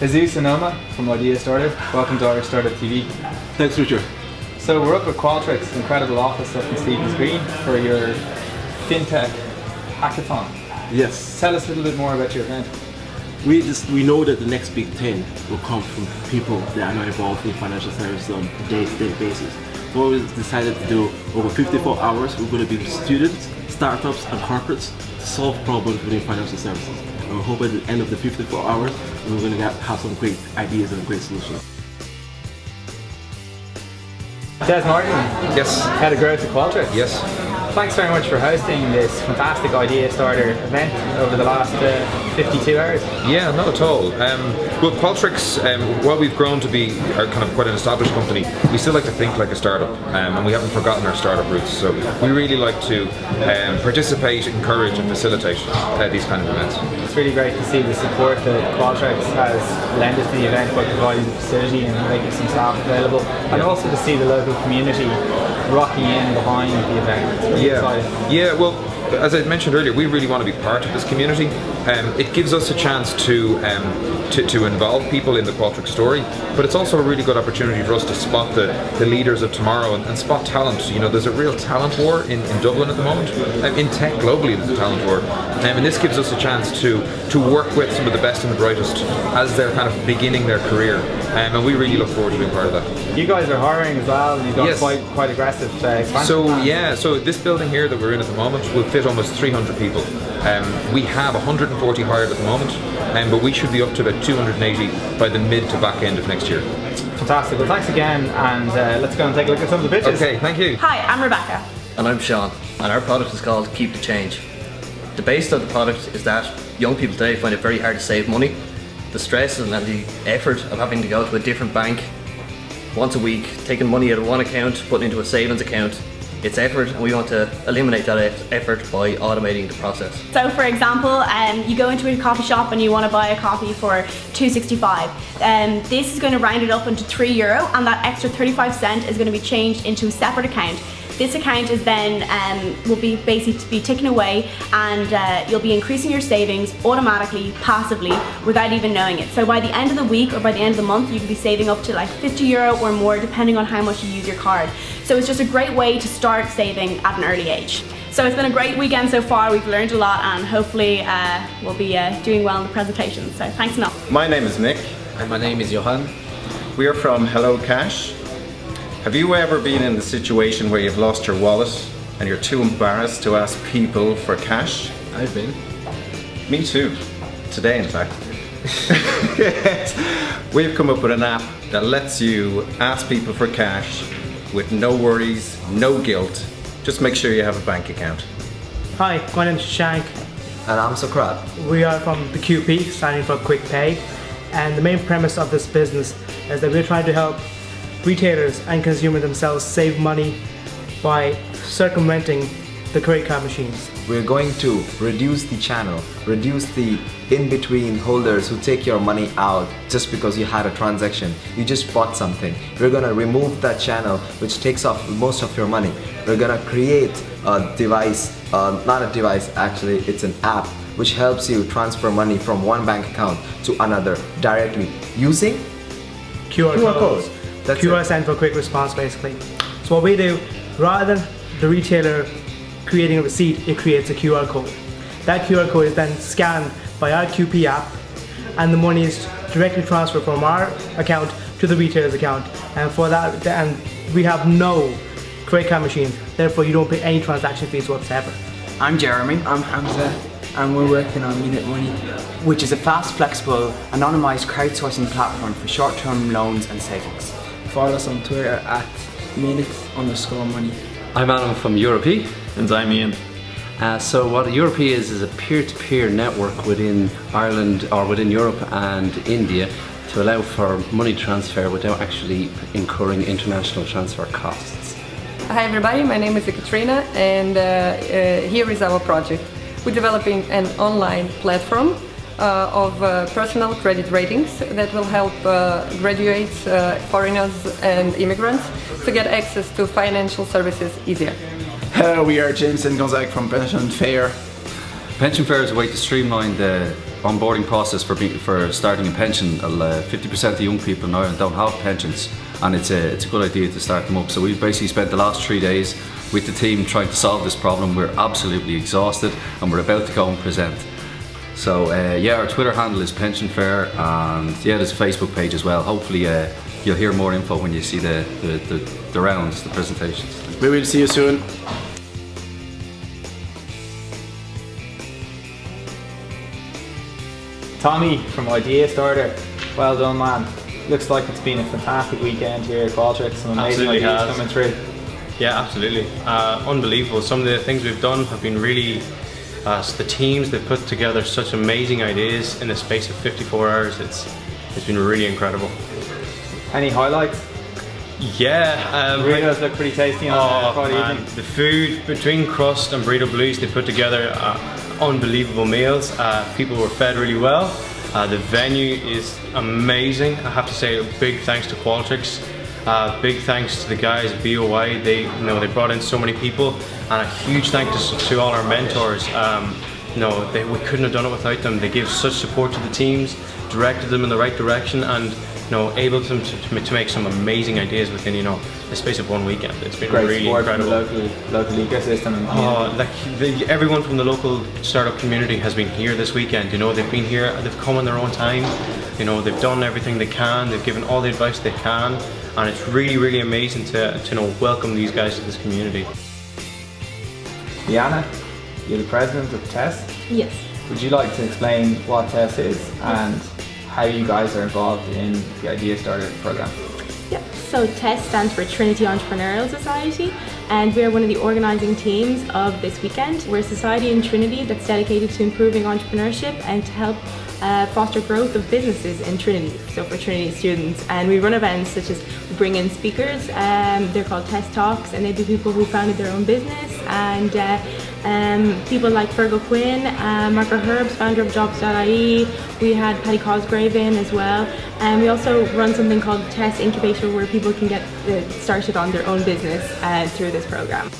Jesus Sonoma from Idea Starter. Welcome to Irish Startup TV. Thanks, Richard. So we're up at Qualtrics' incredible office up in Stephen's Green for your FinTech hackathon. Yes. Tell us a little bit more about your event. We just we know that the next big ten will come from people that are not involved in financial services on a day-to-day basis. So we decided to do over 54 hours. We're going to be students, startups, and corporates to solve problems within financial services. And we hope at the end of the 54 hours, we're going to have some great ideas and great solutions. Des Martin. Yes. Head of Growth at Qualtrics. Yes. Thanks very much for hosting this fantastic Idea Starter event over the last uh, 52 hours. Yeah, not at all. Um, well, Qualtrics, um, while we've grown to be a kind of quite an established company, we still like to think like a startup, um, and we haven't forgotten our startup roots. So we really like to um, participate, encourage, and facilitate uh, these kind of events. It's really great to see the support that Qualtrics has lended to the event by providing the facility and making some staff available, and also to see the local community rocking in behind the event. Really yeah. exciting. Yeah, well, as I mentioned earlier, we really want to be part of this community. Um, it gives us a chance to, um, to to involve people in the Qualtrics story, but it's also a really good opportunity for us to spot the, the leaders of tomorrow and, and spot talent. You know, there's a real talent war in, in Dublin at the moment. Um, in tech globally, there's a talent war, um, and this gives us a chance to to work with some of the best and the brightest as they're kind of beginning their career, um, and we really look forward to being part of that. You guys are hiring as well. You've got Yes. quite quite aggressive uh, expansion. So plans. yeah, so this building here that we're in at the moment will fit almost 300 people. Um, we have 140 hired at the moment, um, but we should be up to about 280 by the mid to back end of next year. fantastic. Well, thanks again, and uh, let's go and take a look at some of the pitches. Okay, thank you. Hi, I'm Rebecca. And I'm Sean, and our product is called Keep the Change. The base of the product is that young people today find it very hard to save money. The stress and the effort of having to go to a different bank once a week, taking money out of one account, putting into a savings account, it's effort, and we want to eliminate that effort by automating the process. So, for example, um, you go into a coffee shop and you want to buy a coffee for 2.65. Um, this is going to round it up into three euro, and that extra 35 cent is going to be changed into a separate account. This account is then um, will be basically be taken away, and uh, you'll be increasing your savings automatically, passively, without even knowing it. So by the end of the week or by the end of the month, you could be saving up to like 50 euro or more, depending on how much you use your card. So it's just a great way to start saving at an early age. So it's been a great weekend so far. We've learned a lot, and hopefully uh, we'll be uh, doing well in the presentation. So thanks a lot. My name is Nick. And my name is Johan. We are from Hello Cash. Have you ever been in the situation where you've lost your wallet and you're too embarrassed to ask people for cash? I've been. Me too. Today, in fact. We've come up with an app that lets you ask people for cash with no worries, no guilt. Just make sure you have a bank account. Hi, my name is Shank. And I'm Sokrat. We are from the QP, standing for Quick Pay. And the main premise of this business is that we're trying to help retailers and consumers themselves save money by circumventing the credit card machines. We're going to reduce the channel, reduce the in-between holders who take your money out just because you had a transaction. You just bought something. We're gonna remove that channel which takes off most of your money. We're gonna create a device, uh, not a device actually, it's an app which helps you transfer money from one bank account to another directly using QR, QR codes. That's QR it. stands for quick response basically. So what we do, rather than the retailer creating a receipt, it creates a QR code. That QR code is then scanned by our QP app and the money is directly transferred from our account to the retailer's account. And for that, and we have no credit card machines, therefore you don't pay any transaction fees whatsoever. I'm Jeremy. I'm Hamza, and we're working on Minute Money, which is a fast, flexible, anonymized crowdsourcing platform for short-term loans and savings. Follow us on Twitter at minute underscore money. I'm Adam from Europe. And I'm Ian. Uh, so what Europe is is a peer-to-peer network within Ireland or within Europe and India to allow for money transfer without actually incurring international transfer costs. Hi everybody, my name is Katrina and uh, uh, here is our project. We're developing an online platform uh, of uh, personal credit ratings that will help uh, graduates, uh, foreigners and immigrants to get access to financial services easier. Hello, we are James and Gonzague from Pension Fair. Pension Fair is a way to streamline the onboarding process for be, for starting a pension. 50% of young people in Ireland don't have pensions, and it's a it's a good idea to start them up. So we've basically spent the last three days with the team trying to solve this problem. We're absolutely exhausted, and we're about to go and present. So uh, yeah, our Twitter handle is Pension Fair, and yeah, there's a Facebook page as well. Hopefully, uh, you'll hear more info when you see the the, the, the rounds, the presentations. We will see you soon. Tommy from Idea Starter, well done man. Looks like it's been a fantastic weekend here at Qualtrics, some amazing Absolutely ideas has. coming through. Yeah, absolutely. Uh, unbelievable. Some of the things we've done have been really. Uh, the teams they've put together such amazing ideas in the space of 54 hours. It's it's been really incredible. Any highlights? Yeah, um, Burritos look pretty tasty on Oh Friday man, evening. the food between Crust and Burrito Blues, they put together uh, unbelievable meals. Uh, people were fed really well. Uh, the venue is amazing. I have to say a big thanks to Qualtrics. Uh, big thanks to the guys at BOI. They, you know, they brought in so many people, and a huge thank to, to all our mentors. Um, you know, they, we couldn't have done it without them. They gave such support to the teams, directed them in the right direction, and you know, able to, to, to make some amazing ideas within you know the space of one weekend. It's been Great really support from incredible. the local, local ecosystem and Oh, like the, everyone from the local startup community has been here this weekend. You know, they've been here, they've come on their own time. You know, they've done everything they can. They've given all the advice they can, and it's really, really amazing to to you know welcome these guys to this community. Diana, you're the president of TESS. Yes. Would you like to explain what TESS is and how you guys are involved in the Idea Starter program? Yep. So TESS stands for Trinity Entrepreneurial Society and we're one of the organising teams of this weekend. We're a society in Trinity that's dedicated to improving entrepreneurship and to help uh, foster growth of businesses in Trinity, so for Trinity students. And we run events such as we bring in speakers, um, they're called TESS Talks and they be people who founded their own business and uh, um, people like Fergal Quinn, uh, Marco Herbs, founder of Jobs.ie. We had Paddy Cosgrave in as well. And we also run something called TESS Incubator where people can get started on their own business uh, through this program.